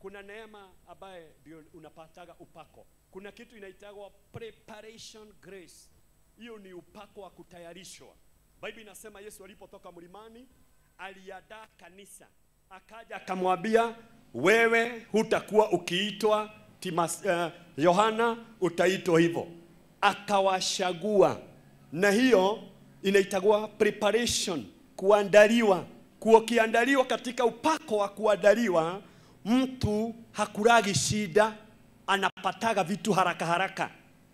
kuna neema ambaye ndio unapataga upako. Kuna kitu inaitagwa preparation grace. Hiyo ni upako wa kutayarishwa. Biblia inasema Yesu alipotoka mlimani aliadaa kanisa, akaja akamwambia, wewe hutakuwa ukiitwa Timas, uh, Yohana utaitwa hivyo. Akawashagua, na hiyo inaitagwa preparation, kuandaliwa. Kukiandaliwa katika upako wa kuandaliwa, mtu hakuragi shida, anapataga vitu haraka haraka.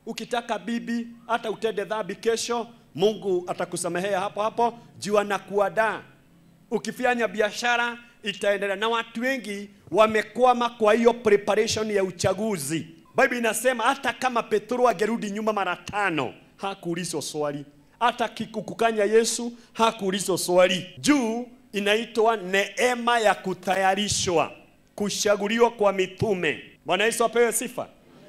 Ukitaka bibi, hata utende dhambi kesho, Mungu atakusamehea hapo hapo, juu anakuadaa. Ukifanya biashara itaendelea, na watu wengi wamekwama kwa hiyo preparation ya uchaguzi. Biblia inasema hata kama Petro angerudi nyuma mara tano hakuulizwa swali, hata kikukukanya Yesu hakuulizwa swali. Juu inaitwa neema ya kutayarishwa, kuchaguliwa kwa mitume. Bwana Yesu apewe sifa.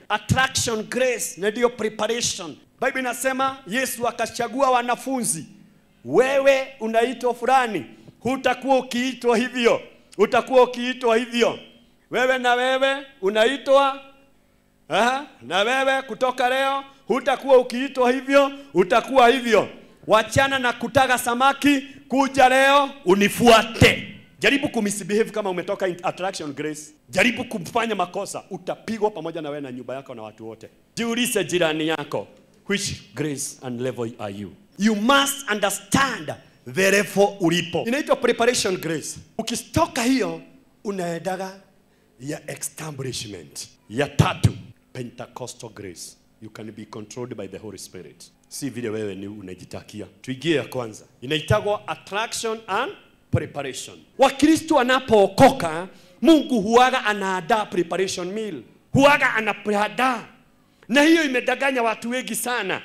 Attraction grace na ndio preparation. Biblia inasema Yesu akachagua wanafunzi, wewe unaitwa fulani, hutakuwa ukiitwa hivyo, utakuwa ukiitwa hivyo. Wewe na wewe unaitwa Aha, na wewe kutoka leo hutakuwa ukiitwa hivyo, utakuwa hivyo. Wachana na kutaga samaki, kuja leo unifuate. Jaribu kumisbehave kama umetoka in- attraction grace. Jaribu kufanya makosa, utapigwa pamoja na wewe na nyumba yako na watu wote. Jiulize jirani yako, which grace and level are you? You must understand the level ulipo. Inaitwa preparation grace. Ukitoka hiyo unaendaga ya establishment. Ya tatu, Pentecostal grace. You can be controlled by the Holy Spirit. Si vile wewe ni unajitakia. Tuigie ya kwanza. Inaitagwa attraction and preparation. Wakristo wanapookoka, Mungu huaga anaandaa preparation meal. Huaga anaandaa. Na hiyo imedanganya watu wengi sana.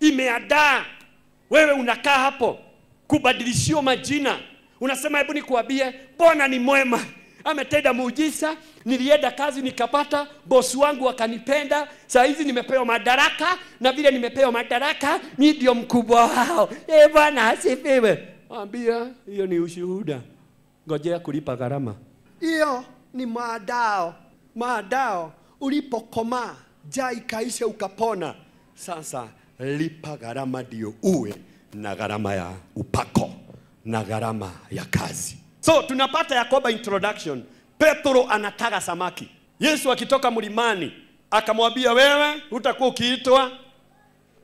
Imeandaa. Wewe unakaa hapo kubadilishio majina. Unasema hebu nikuambie, Bwana ni mwema ametenda muujiza. Nilienda kazi nikapata, bosi wangu akanipenda, saa hizi nimepewa madaraka, na vile nimepewa madaraka mi ndio mkubwa wao. E, Bwana asifiwe. Ambia hiyo ni ushuhuda, ngojea kulipa gharama. Hiyo ni maadao, maadao. Ulipokomaa jaa ikaisha, ukapona, sasa lipa gharama ndio uwe na gharama ya upako na gharama ya kazi. So tunapata Yakoba introduction. Petro anataga samaki. Yesu akitoka mlimani akamwambia, wewe utakuwa ukiitwa.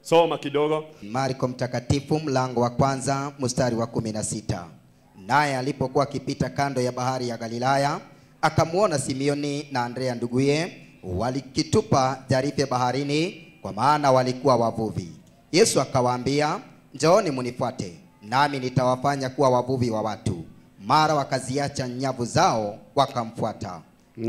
Soma kidogo. Marko mtakatifu mlango wa kwanza mstari wa kumi na sita. Naye alipokuwa akipita kando ya bahari ya Galilaya, akamwona Simioni na Andrea nduguye walikitupa jarife baharini, kwa maana walikuwa wavuvi. Yesu akawaambia, njooni munifuate, nami nitawafanya kuwa wavuvi wa watu. Mara wakaziacha nyavu zao wakamfuata.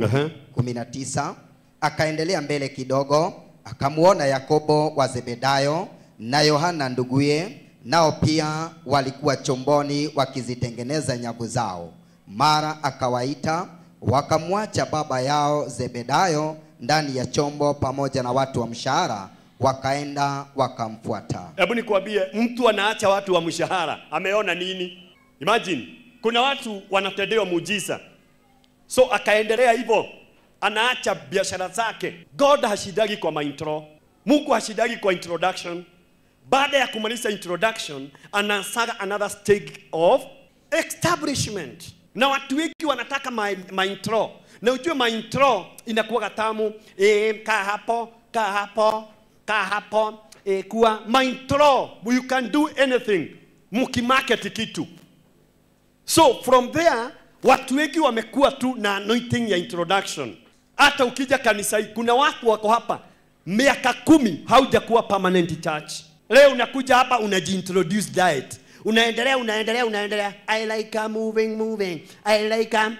Aha. 19 akaendelea mbele kidogo akamwona Yakobo wa Zebedayo na Yohana nduguye nao pia walikuwa chomboni wakizitengeneza nyavu zao. Mara akawaita wakamwacha baba yao Zebedayo ndani ya chombo pamoja na watu wa mshahara wakaenda wakamfuata. Hebu nikuambie mtu anaacha watu wa mshahara, ameona nini? Imagine kuna watu wanatendewa muujiza, so akaendelea hivyo, anaacha biashara zake. God hashidagi kwa maintro, Mungu hashidagi kwa introduction. Baada ya kumaliza introduction, anasaga another stage of establishment, na watu wengi wanataka maintro, na ujue maintro inakuwa tamu. E, kaa hapo, kaa hapo, kaa hapo e, kuwa maintro, you can do anything mkimarket kitu So from there watu wengi wamekuwa tu na anointing ya introduction. Hata ukija kanisa hii, kuna watu wako hapa miaka kumi haujakuwa permanent church. Leo unakuja hapa unajiintroduce diet, unaendelea unaendelea unaendelea, I like a moving moving, I like a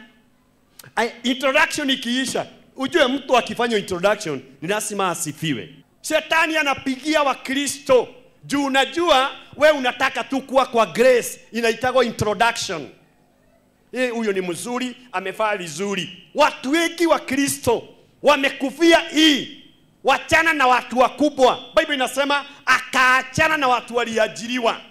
I, introduction ikiisha, ujue mtu akifanya introduction ni lazima asifiwe. Shetani anapigia Wakristo juu unajua we unataka tu kuwa kwa grace, inaitagwa introduction. Eh, huyo ni mzuri, amefaa vizuri. Watu wengi wa Kristo wamekufia hii. Wachana na watu wakubwa. Bible inasema akaachana na watu waliajiriwa,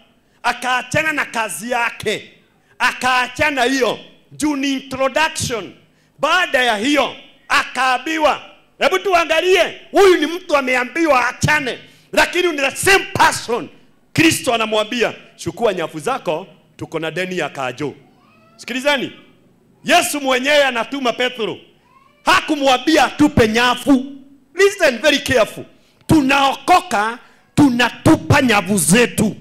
akaachana na kazi yake, akaachana hiyo juu ni introduction. baada ya hiyo akaambiwa hebu tuangalie huyu ni mtu ameambiwa achane lakini ni the same person kristo anamwambia chukua nyavu zako tuko na deni ya kajo sikilizani. Yesu mwenyewe anatuma petro. Hakumwambia tupe nyavu. listen very careful. Tunaokoka tunatupa nyavu zetu.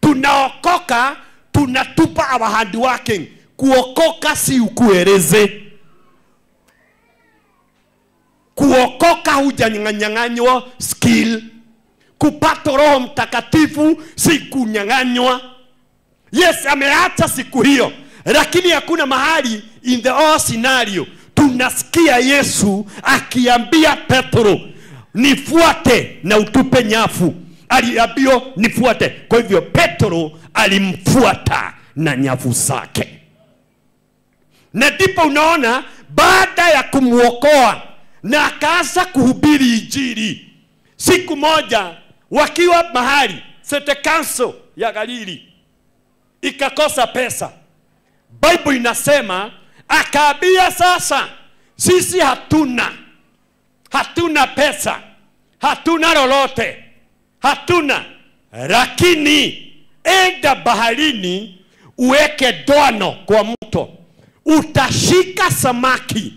Tunaokoka tunatupa our hard working kuokoka si ukueleze. Kuokoka hujanyang'anywa skill. Kupata roho mtakatifu si kunyang'anywa yes ameacha siku hiyo. Lakini hakuna mahali in the all scenario tunasikia yesu akiambia petro nifuate na utupe nyafu. Aliambiwa nifuate. Kwa hivyo petro alimfuata na nyafu zake. Na ndipo unaona baada ya kumwokoa na akaanza kuhubiri injili siku moja wakiwa mahali sete kanso ya galili ikakosa pesa. Bible inasema akaambia sasa. Sisi hatuna. Hatuna pesa. Hatuna lolote. Hatuna. Lakini enda baharini uweke doano kwa mto. Utashika samaki.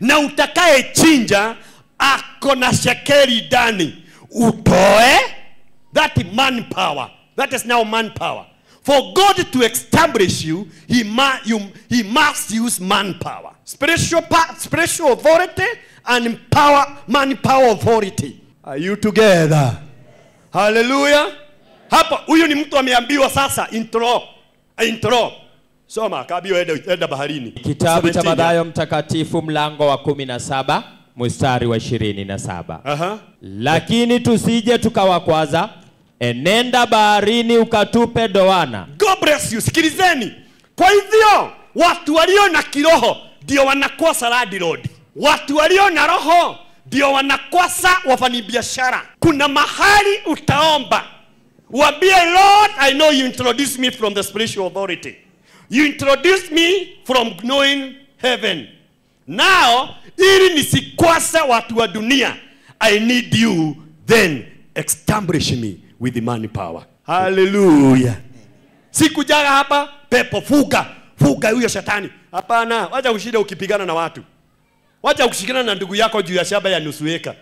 Na utakayechinja ako na shekeli ndani. Utoe that manpower. That is now manpower for god to establish you he, ma, you, he must use manpower spiritual, pa, spiritual authority and power, manpower authority are you together Hallelujah. hapa huyu ni mtu ameambiwa sasa intro intro soma kaambiwa enda, enda baharini Kitabu cha Mathayo Mtakatifu mlango wa 17 mstari wa 27. Aha. Lakini tusije tukawakwaza, enenda baharini ukatupe doana. God bless you. Sikilizeni. Kwa hivyo watu walio na kiroho ndio wanakosa landlord. Watu walio na roho ndio wanakosa wafanyabiashara. Kuna mahali utaomba uambie Lord, I know you introduced me from the spiritual authority. You introduced me from knowing heaven. Now, ili nisikwase watu wa dunia, I need you, then establish me with the manpower. Hallelujah. Sikujaga hapa pepo fuga, fuga huyo shetani. Hapana, wacha ushinde ukipigana na watu. Wacha kushikana na ndugu yako juu ya shaba ya nusu eka.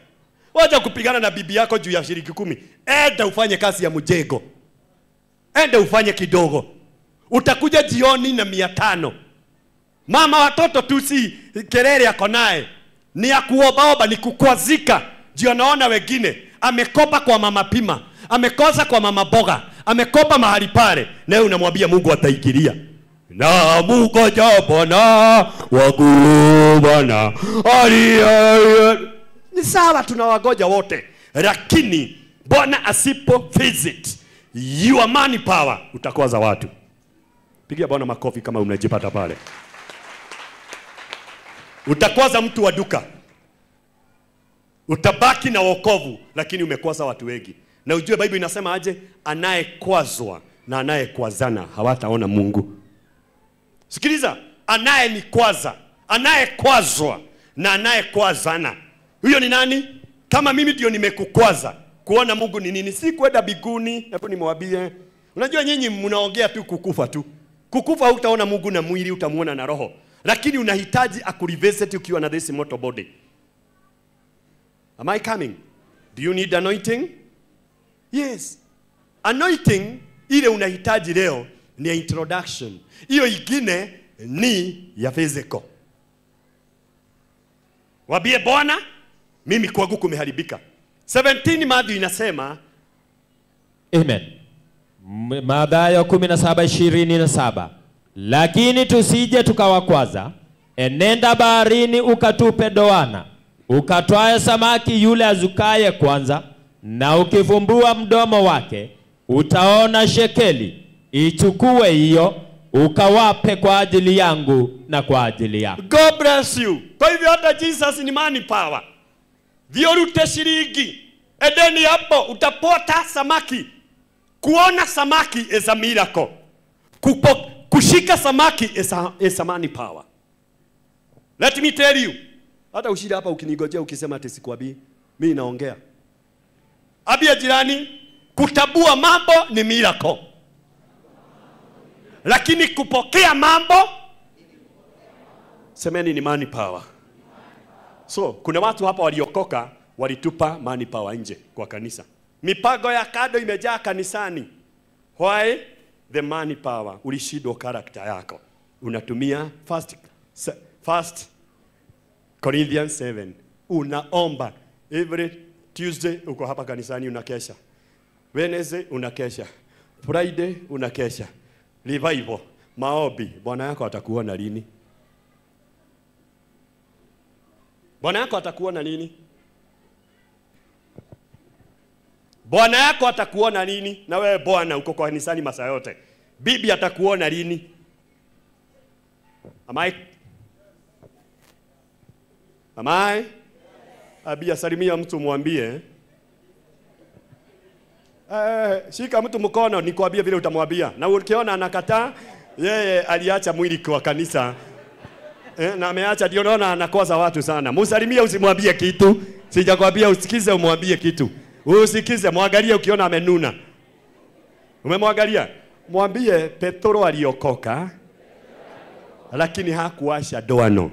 Wacha kupigana na bibi yako juu ya shilingi kumi. Enda ufanye kazi ya mjengo. Enda ufanye kidogo. Utakuja jioni na mia tano. Mama watoto tu si kelele ako naye, ni ya kuobaoba, ni kukwazika. Juu anaona wengine amekopa kwa mama pima, amekosa kwa mama boga, amekopa mahali pale, nawe unamwambia Mungu ataingilia na mugoja Bwana wakuu Bwana aliye ni sawa, tunawagoja wote, lakini Bwana asipo visit your money power, utakwaza watu. Pigia Bwana makofi kama unajipata pale. Utakwaza mtu wa duka, utabaki na wokovu, lakini umekwaza watu wengi. Na ujue Biblia inasema aje, anayekwazwa na anayekwazana hawataona Mungu. Sikiliza, anayenikwaza, anayekwazwa na anayekwazana, huyo ni nani? Kama mimi ndio nimekukwaza, kuona Mungu ni nini? Si kwenda biguni. Hapo nimwambie, unajua nyinyi mnaongea tu kukufa tu. Kukufa hutaona Mungu na mwili, utamuona na roho, lakini unahitaji akurevisit ukiwa na this mortal body. Am I coming? Do you need anointing? Yes. Anointing ile unahitaji leo ni ya introduction. Hiyo ingine ni ya physical. Wabie Bwana, mimi kwangu kumeharibika. 17 Mathayo inasema Amen. Mathayo 17:27. Lakini tusije tukawakwaza, enenda baharini ukatupe doana, ukatwaye samaki yule azukaye kwanza, na ukivumbua mdomo wake utaona shekeli, ichukue hiyo ukawape kwa ajili yangu na kwa ajili yako. God bless you. Kwa hivyo hata Jesus ni money power. Viorute shilingi. Edeni hapo utapota samaki. Kuona samaki is a miracle. Kupo, kushika samaki is a, is a money power let me tell you hata ushida hapa ukinigojea ukisema ati sikwambii mimi naongea abia jirani kutabua mambo ni miracle. Lakini kupokea mambo semeni ni money power. So kuna watu hapa waliokoka walitupa money power nje kwa kanisa. Mipago ya kado imejaa kanisani. Why? The money power. Ulishindwa karakta yako. Unatumia first, first Corinthians 7 unaomba every Tuesday uko hapa kanisani unakesha Wednesday unakesha Friday unakesha revival maombi. Bwana yako atakuona lini bwana yako atakuona lini bwana yako atakuona lini na wewe bwana uko kanisani masaa yote. Bibi atakuona lini am I? Am I abia salimia mtu mwambie. Eh, shika mtu mkono nikwambie vile utamwambia, na ukiona anakataa, yeye aliacha mwili kwa kanisa. Eh, na ameacha, ndio naona anakosa watu sana. musalimia usimwambie kitu, sijakwambia usikize, umwambie kitu, usikize, mwangalie, ukiona amenuna, umemwangalia, mwambie Petro aliokoka, lakini hakuacha doano,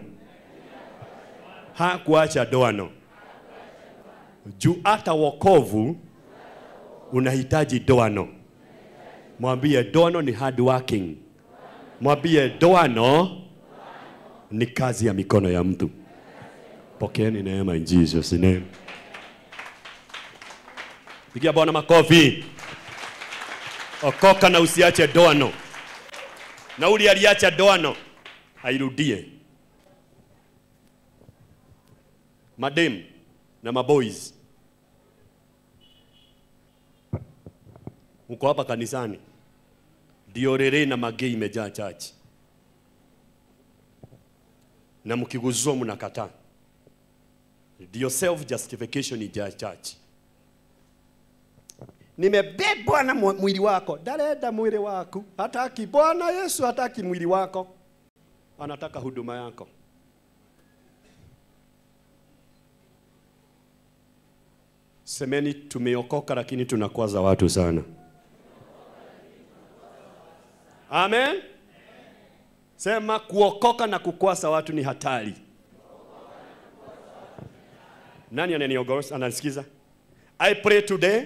hakuacha doano juu hata wokovu unahitaji doano. Mwambie doano ni hard working. Mwambie doano ni kazi ya mikono ya mtu. Pokeeni neema in Jesus name. Pigia Bwana makofi. Okoka na usiache doano. Na uli aliacha doano airudie. Madem na maboys mko hapa kanisani, ndio rere na magei imejaa chachi, na mkiguzwa mnakataa, ndio self justification ijaa chachi. Nimebebwa na mwili wako, dareda mwili wako, hataki Bwana Yesu, hataki mwili wako, anataka huduma yako. Semeni tumeokoka, lakini tunakwaza watu sana. Amen. Sema kuokoka na kukwasa watu ni hatari. Nani ananisikiza? I pray today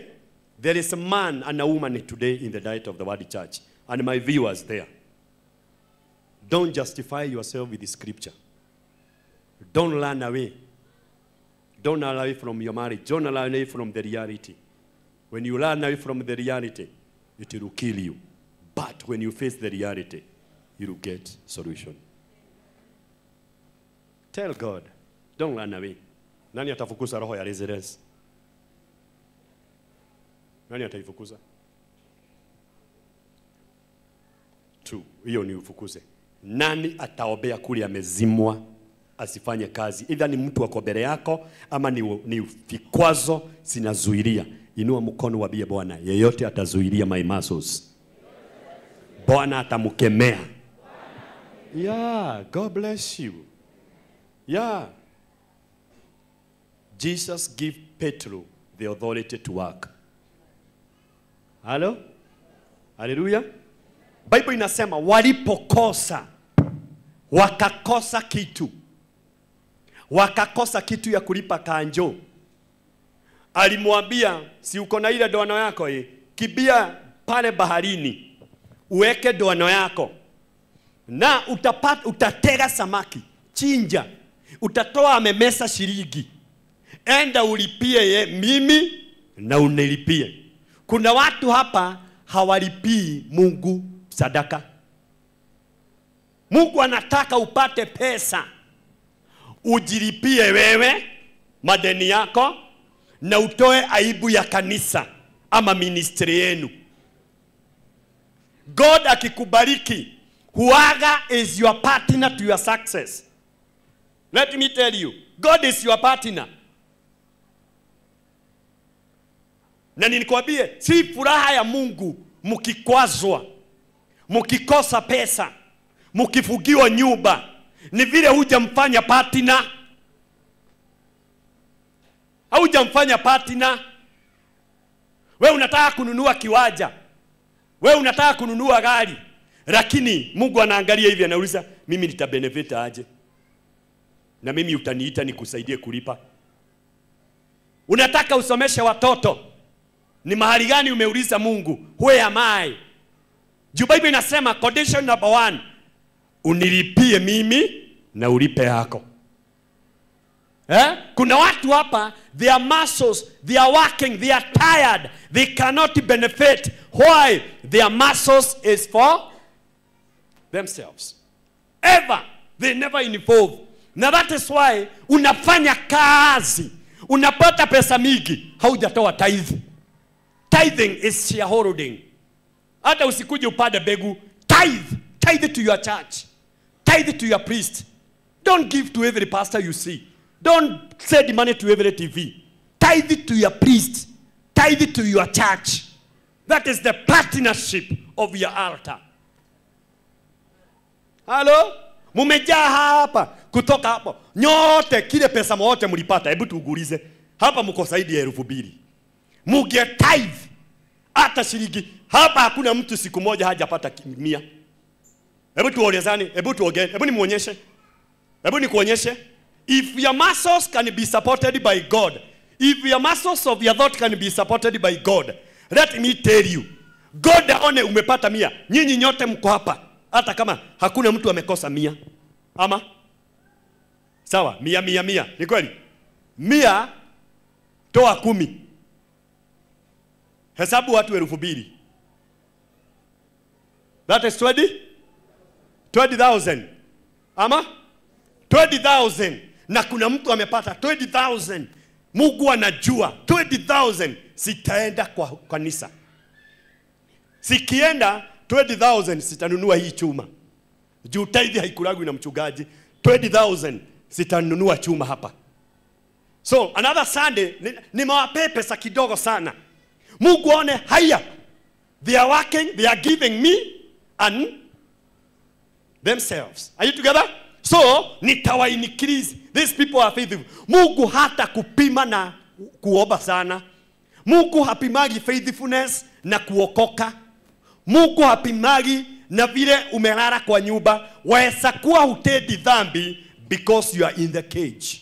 there is a man and a woman today in the diet of the word church and my viewers there. Don't justify yourself with the scripture. Don't run away. Don't run away from your marriage. Don't run away from the reality. When you run away from the reality, it will kill you. But when you face the reality, you will get solution. Tell God, don't run away. Nani atafukuza roho ya residence Nani ataifukuza? tu, hiyo ni ufukuze. Nani ataobea kule amezimwa asifanye kazi? Idha ni mtu wako mbele yako ama ni, ni vikwazo zinazuilia. Inua mkono wabie Bwana, yeyote atazuiria my muscles. Bwana atamkemea. Yeah, God bless you. Yeah. Jesus give Petro the authority to work. Halo? Haleluya. Bible inasema walipokosa wakakosa kitu. Wakakosa kitu ya kulipa kanjo. Alimwambia, si uko na ile dono yako hii, kibia pale baharini uweke doano yako na utapata, utatega samaki, chinja, utatoa amemesa shilingi, enda ulipie ye, mimi na unilipie. Kuna watu hapa hawalipii Mungu sadaka. Mungu anataka upate pesa ujilipie wewe madeni yako na utoe aibu ya kanisa ama ministry yenu. God akikubariki, huaga is your partner to your success. Let me tell you, God is your partner. Na ninikwambie, si furaha ya Mungu mkikwazwa. mkikosa pesa mkifugiwa nyumba ni vile hujamfanya partner, haujamfanya partner. we unataka kununua kiwanja we unataka kununua gari lakini mungu anaangalia hivi anauliza mimi nitabenefita aje? Na mimi utaniita nikusaidie kulipa? Unataka usomeshe watoto? Ni mahali gani umeuliza mungu where am I? Juu bible inasema condition number one unilipie mimi na ulipe yako eh? kuna watu hapa their muscles they are working they are tired. They cannot benefit. Why? Their muscles is for themselves. Ever. They never involve. Na that is why unafanya kazi unapata pesa mingi haujatoa tithe. Tithing is shareholding. Hata usikuje upande begu tithe. Tithe to your church. Tithe to your priest. Don't give to every pastor you see don't send money to every tv tithe it to your priest. Tithe it to your church. That is the partnership of your altar. Halo mumejaa hapa. Kutoka hapo. Nyote kile pesa mwote mlipata hebu tuugulize. Hapa mko zaidi ya elfu mbili. Muge tithe. Hata shilingi hapa hakuna mtu siku moja hajapata mia. Hebu tuolezane hebu tuongee hebu nimuonyeshe. Hebu nikuonyeshe if your muscles can be supported by god if your muscles of your thought can be supported by god let me tell you god aone umepata mia. Nyinyi nyote mko hapa. Hata kama hakuna mtu amekosa mia. Ama? Sawa mia mia mia. Ni kweli? Mia toa kumi. Hesabu watu elfu mbili. That is 20 20000 ama? 20000 na kuna mtu amepata 20000 mungu anajua 20000 sitaenda kwa kanisa. Sikienda 20000 sitanunua hii chuma. Juu tithe haikulagwi na mchungaji. 20000 sitanunua chuma hapa. So another sunday ni- nimewapea pesa kidogo sana. Mungu aone haya they are working they are giving me and themselves. Are you together so nitawa increase these people are faithful. Mungu hata kupima na kuomba sana. Mungu hapimagi faithfulness na kuokoka. Mungu hapimagi na vile umelala kwa nyumba. Waweza kuwa hutendi dhambi because you are in the cage.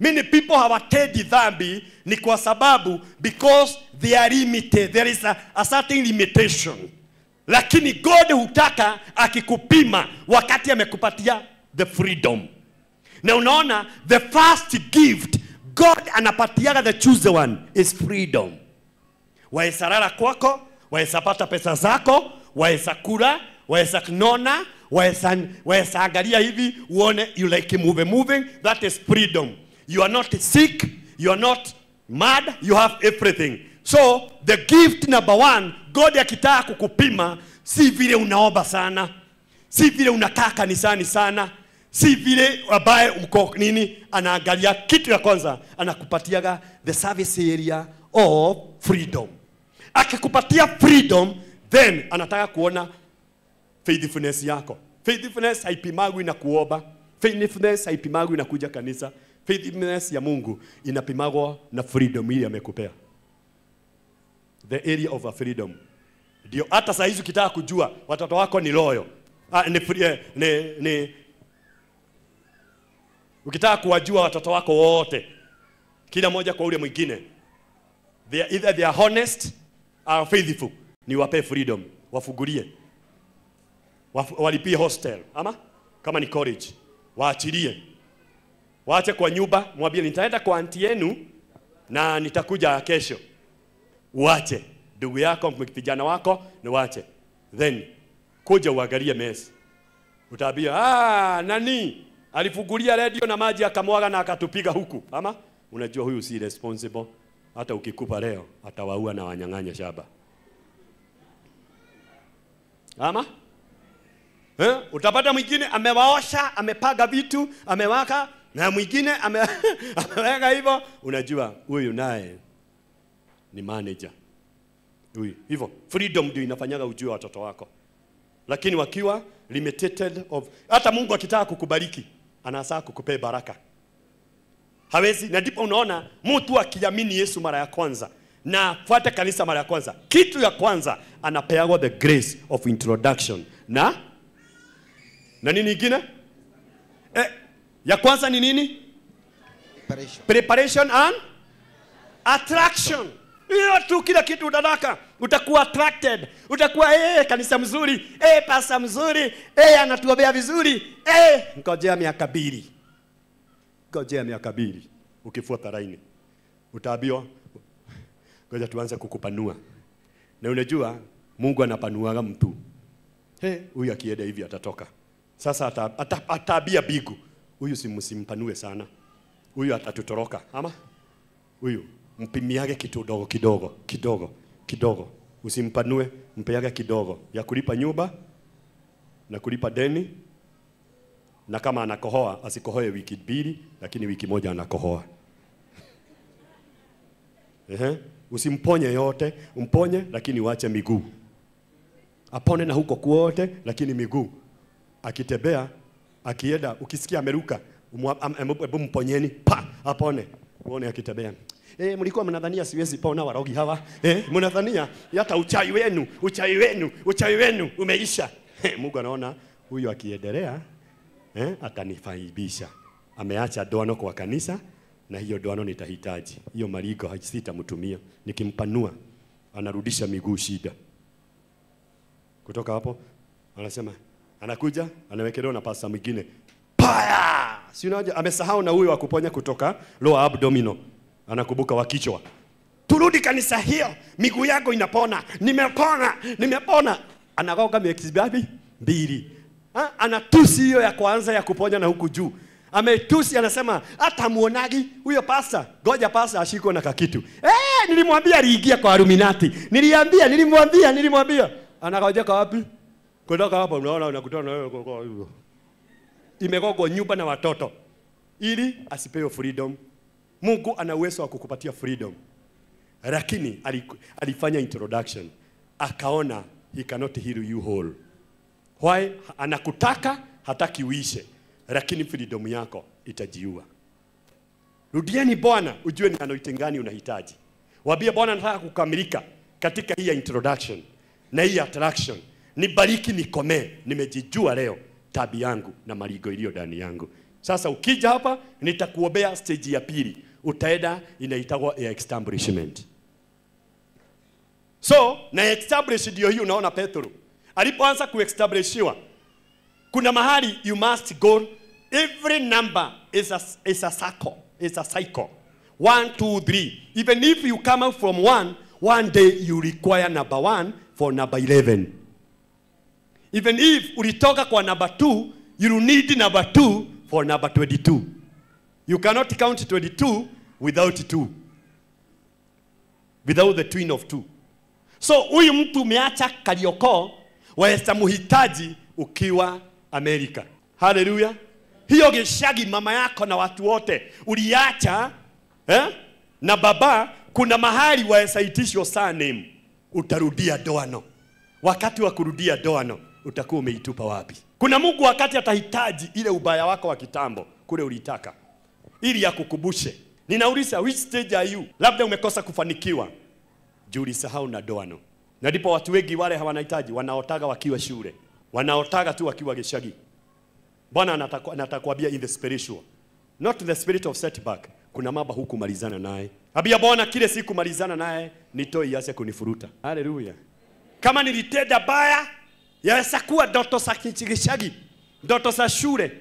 Many people hawatendi dhambi ni kwa sababu because they are limited. There is a, a certain limitation lakini god hutaka akikupima wakati amekupatia the freedom. Na unaona the first gift god anapatiaga the chosen one is freedom. Waweza lala kwako waweza pata pesa zako waweza kula waweza nona waweza angalia hivi uone you like move moving that is freedom. You are not sick you are not mad you have everything. So the gift number one god akitaka kukupima si vile unaomba sana si vile unakaa kanisani sana si vile ambaye uko nini anaangalia kitu ya kwanza anakupatiaga the service area of freedom. Akikupatia freedom then anataka kuona faithfulness yako. Faithfulness haipimagwi na kuomba. Faithfulness haipimagwi na kuja kanisa. Faithfulness ya mungu inapimagwa na freedom ile amekupea the area of freedom. Ndio hata saa hizi ukitaka kujua watoto wako ni loyo. Ah, ni, eh, ni, ni ukitaka kuwajua watoto wako wote kila moja kwa ule mwingine they are, either they are honest or faithful. Ni wape freedom wafugulie, Wafu- walipie hostel ama kama ni college waachilie. Waache kwa nyumba mwambie nitaenda kwa anti yenu na nitakuja kesho uache. Ndugu yako kijana wako ni wache then kuja uangalie mesi utaambia ah, nani? Alifungulia redio na maji akamwaga na akatupiga huku. Ama? Unajua huyu si responsible. Hata ukikupa leo atawaua na wanyang'anya shaba. Ama? Eh? utapata mwingine amewaosha amepaga vitu amewaka na mwingine ame, ameweka hivyo. Unajua huyu naye ni manager Ui, Hivyo freedom ndio inafanyaga ujue watoto wako. Lakini wakiwa limited of hata Mungu akitaka kukubariki anasaa kukupea baraka. Hawezi na ndipo unaona mtu akiamini Yesu mara ya kwanza na fuata kanisa mara ya kwanza, kitu ya kwanza anapeagwa the grace of introduction na na nini ingine eh, ya kwanza ni nini? Preparation. preparation and attraction hiyo tu kila kitu utataka utakuwa attracted. Utakuwa hey, kanisa mzuri. Hey, pasa mzuri. Hey, anatuombea vizuri. Hey. ngojea miaka mbili. Ngojea miaka mbili. Ukifuata laini. Utaambiwa ngoja tuanze kukupanua. Na unajua Mungu anapanuaga mtu. He, hey, akienda hivi atatoka. Sasa ata- ata- ataambia bigu, huyu simpanue sana, huyu atatutoroka. Ama? Huyu mpimiage kidogo kidogo kidogo kidogo, usimpanue, mpeage kidogo. Ya kulipa nyumba na kulipa deni, na kama anakohoa asikohoe wiki mbili, lakini wiki moja anakohoa. Ehe, usimponye yote, umponye lakini uache miguu. Apone na huko kuote, lakini miguu. Akitembea, akienda, ukisikia ameruka, mponyeni pa apone, uone akitembea. Eh, mlikuwa mnadhania siwezi pona warogi hawa eh, mnadhania hata uchawi wenu uchawi wenu uchawi wenu umeisha. Eh, Mungu anaona huyu akiendelea eh, atanifaidisha. Ameacha doano kwa kanisa na hiyo doano nitahitaji. Hiyo marigo sitamtumia. Nikimpanua anarudisha miguu shida. Kutoka hapo anasema anakuja anawekelewa na pasta mwingine paya, si amesahau na huyo kuponya kutoka lower abdominal, anakumbuka wa kichwa. Turudi kanisa hiyo, miguu yako inapona, nimepona, nimepona. Anagoga miezi ngapi? Mbili. Ha? Anatusi hiyo ya kwanza ya kuponya na huku juu ametusi, anasema hata muonagi huyo pasta, goja pasta ashikwe na kakitu. Eh, nilimwambia aliingia kwa Illuminati, niliambia, nilimwambia, nilimwambia. Anagojeka wapi? Kutoka hapo unaona unakutana na wewe kwa- kwa hivyo. Imegogwa nyumba na watoto ili asipewe freedom. Mungu ana uwezo wa kukupatia freedom, lakini alifanya introduction, akaona he cannot heal you whole. Why? Anakutaka hataki uishe, lakini freedom yako itajiua. Rudieni Bwana, ujue ni anointing gani unahitaji. Waambie Bwana, nataka kukamilika katika hii introduction na hii attraction. Nibariki, nikomee, nimejijua leo tabi yangu na maligo iliyo ndani yangu. Sasa ukija hapa, nitakuombea stage ya pili, utaenda inaitagwa ya establishment. So na establish ndio hii unaona Petro alipoanza kuestablishiwa, kuna mahali you must go. Every number is a, is a circle, is a cycle. One, two, three. Even if you come out from one, one day you require number one for number 11. Even if ulitoka kwa number two, you need number two for number 22. You cannot count 22 without two. Without the twin of two. So huyu mtu umeacha Kalioko waweza muhitaji ukiwa Amerika. Haleluya! Hiyo geshagi mama yako na watu wote uliacha eh? na baba, kuna mahali waweza itishwa surname, utarudia doano. Wakati wa kurudia doano utakuwa umeitupa wapi? Kuna Mungu wakati atahitaji ile ubaya wako wa kitambo kule ulitaka, ili akukubushe. Ninauliza, which stage are you? Labda umekosa kufanikiwa juu ulisahau na doano. Na ndipo watu wengi wale hawanahitaji, wanaotaga wakiwa shule, wanaotaga tu wakiwa geshagi. Bwana anatakwambia in the spiritual, not the spirit of setback. Kuna mambo hukumalizana naye. Abia Bwana, kile sikumalizana naye nitoi yase kunifuruta. Haleluya. Kama nilitenda baya, yaweza kuwa ndoto za kichigishagi, ndoto za shule.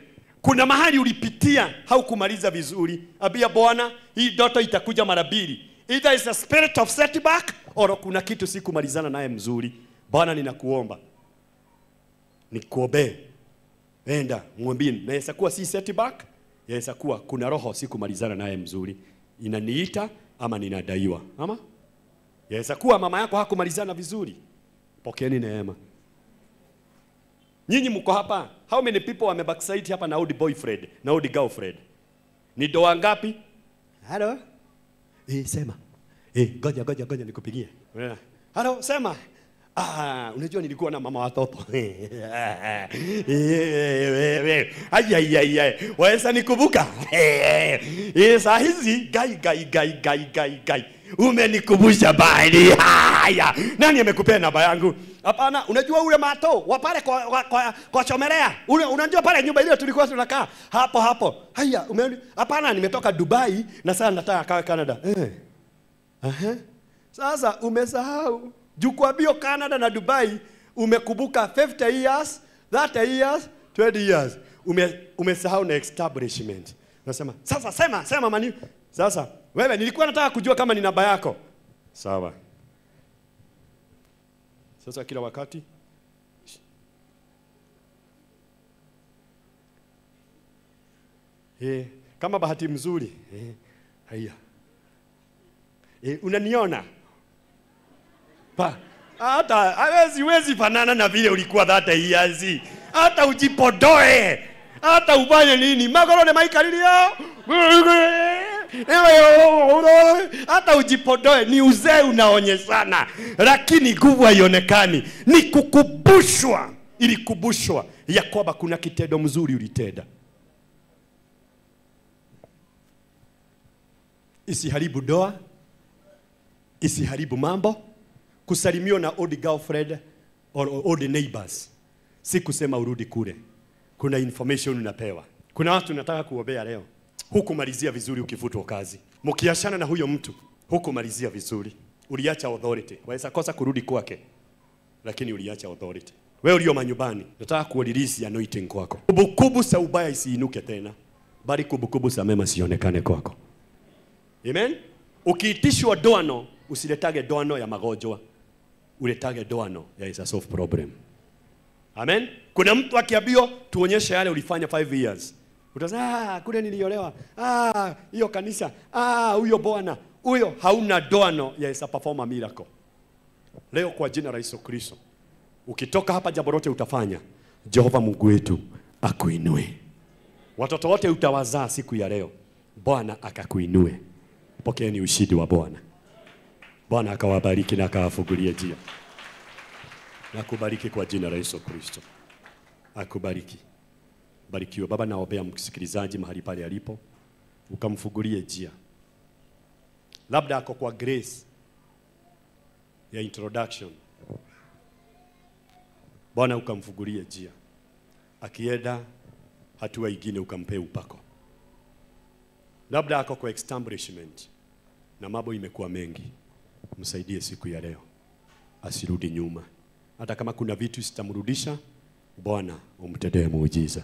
Kuna mahali ulipitia haukumaliza vizuri. Abia Bwana, hii ndoto itakuja mara mbili. Either is a spirit of setback or kuna kitu sikumalizana naye mzuri. Bwana, ninakuomba nikuombee, enda mwambie, naweza kuwa si setback, yaweza kuwa kuna roho sikumalizana naye mzuri, inaniita ama ninadaiwa, ama yaweza kuwa mama yako hakumalizana vizuri. Pokeeni neema. Nyinyi mko hapa, how many people wame backside hapa na old boyfriend na old girlfriend? Ni doa ngapi? Hello? Eh, sema. Eh, goja goja goja nikupigie. Hello, halo sema Ah, unajua nilikuwa na mama watoto waweza nikumbuka Eh, saa hizi gai gai gai gai gai gai umenikumbusha bali haya nani amekupea namba yangu hapana unajua ule mato wa pale kwa, kwa, kwa, kwa chomelea ule unajua pale nyumba ile tulikuwa tunakaa hapo hapo haya umeona hapana nimetoka dubai na sasa nataka kawe canada eh. Aha. Sasa umesahau jukwa bio Canada na Dubai umekumbuka 50 years, 30 years, 20 years. Ume, umesahau na establishment. Unasema sasa sema sema mani. Sasa wewe nilikuwa nataka kujua kama ni namba yako. Sawa. Sasa kila wakati Eh, kama bahati mzuri. Eh, haya. Eh, unaniona? Pa. Hata hawezi wezi fanana na vile ulikuwa dhata iazi. Hata ujipodoe. Hata ufanye nini? Magoro maikalilio. Hata ujipodoe ni uzee unaonyeshana, lakini nguvu haionekani. Ni kukubushwa, ilikubushwa ya kwamba kuna kitendo mzuri ulitenda. Isiharibu doa, isiharibu mambo, kusalimiwa na old girlfriend or old neighbors, si kusema urudi kule. Kuna information unapewa. Kuna watu nataka kuombea leo, hukumalizia vizuri ukivutwa kazi, mkiachana na huyo mtu, hukumalizia vizuri, uliacha authority. Waweza kosa kurudi kwake, lakini uliacha authority. Wewe ulio manyumbani, nataka kuolilisi anointing kwako. Kubukubu za ubaya isiinuke tena, bali kubukubu za mema sionekane kwako. Amen. Ukiitishwa doano, usiletage doano ya magonjwa, uletage doano ya is a solve problem. Amen. Kuna mtu akiambiwa tuonyeshe yale ulifanya 5 years. Utasema ah, kule niliolewa. Ah, hiyo kanisa. Ah, huyo bwana. Huyo hauna doano ya is a miracle. Leo kwa jina la Yesu Kristo. Ukitoka hapa jambo lote utafanya. Jehova Mungu wetu akuinue. Watoto wote utawazaa siku ya leo. Bwana akakuinue. Pokeeni ushidi wa Bwana. Bwana akawabariki na akawafungulie jia Nakubariki kwa jina la Yesu Kristo. Akubariki. Barikiwe Baba, naombea msikilizaji mahali pale alipo, ukamfugulie njia. Labda ako kwa grace ya introduction. Bwana ukamfungulie njia. Akienda hatua ingine ukampee upako. Labda ako kwa establishment na mambo imekuwa mengi, msaidie siku ya leo asirudi nyuma, hata kama kuna vitu sitamrudisha. Bwana umtendee muujiza,